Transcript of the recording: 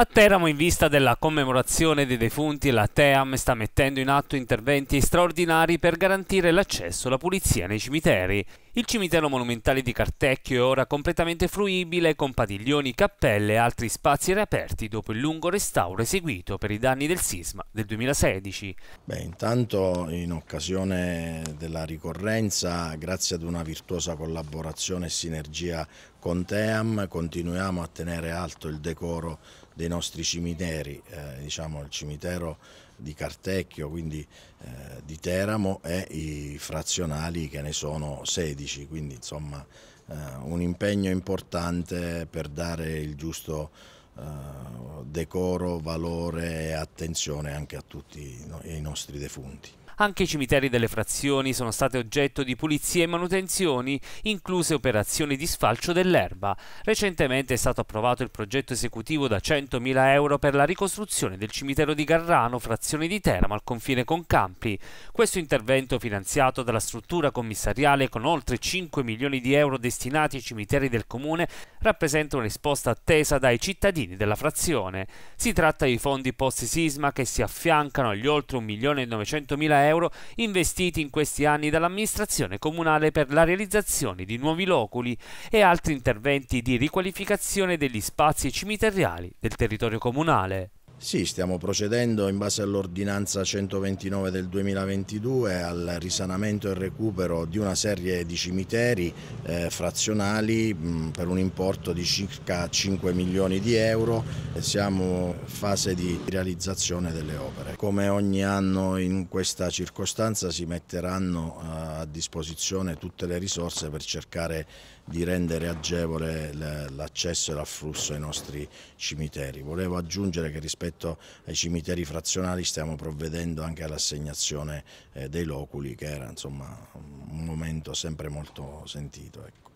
A Teramo, in vista della commemorazione dei defunti, la TEAM sta mettendo in atto interventi straordinari per garantire l'accesso alla pulizia nei cimiteri. Il cimitero monumentale di Cartecchio è ora completamente fruibile con padiglioni, cappelle e altri spazi riaperti dopo il lungo restauro eseguito per i danni del sisma del 2016. Beh, intanto in occasione della ricorrenza, grazie ad una virtuosa collaborazione e sinergia con TEAM, continuiamo a tenere alto il decoro dei nostri cimiteri, eh, diciamo il cimitero di Cartecchio, quindi eh, di Teramo e i frazionali che ne sono 16, quindi insomma eh, un impegno importante per dare il giusto decoro, valore e attenzione anche a tutti i nostri defunti. Anche i cimiteri delle frazioni sono stati oggetto di pulizie e manutenzioni, incluse operazioni di sfalcio dell'erba. Recentemente è stato approvato il progetto esecutivo da 100.000 euro per la ricostruzione del cimitero di Garrano, frazione di Teramo, al confine con Campi. Questo intervento, finanziato dalla struttura commissariale con oltre 5 milioni di euro destinati ai cimiteri del comune, rappresenta una risposta attesa dai cittadini della frazione. Si tratta di fondi post-sisma che si affiancano agli oltre 1.900.000 euro euro investiti in questi anni dall'amministrazione comunale per la realizzazione di nuovi loculi e altri interventi di riqualificazione degli spazi cimiteriali del territorio comunale. Sì, stiamo procedendo in base all'ordinanza 129 del 2022 al risanamento e recupero di una serie di cimiteri eh, frazionali mh, per un importo di circa 5 milioni di euro siamo in fase di realizzazione delle opere. Come ogni anno in questa circostanza si metteranno eh, a disposizione tutte le risorse per cercare di rendere agevole l'accesso e l'afflusso ai nostri cimiteri. Volevo aggiungere che rispetto rispetto ai cimiteri frazionali stiamo provvedendo anche all'assegnazione eh, dei loculi che era insomma, un momento sempre molto sentito. Ecco.